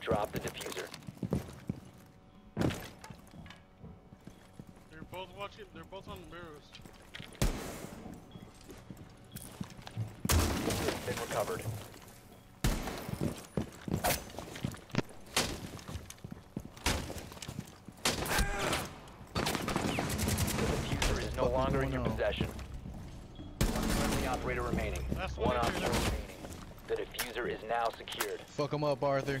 dropped the diffuser. They're both watching. They're both on mirrors. Diffuser has been recovered. The diffuser is no longer in your possession. One friendly operator remaining. Last One one op right four there. remaining. The diffuser is now secured. Fuck him up, Arthur.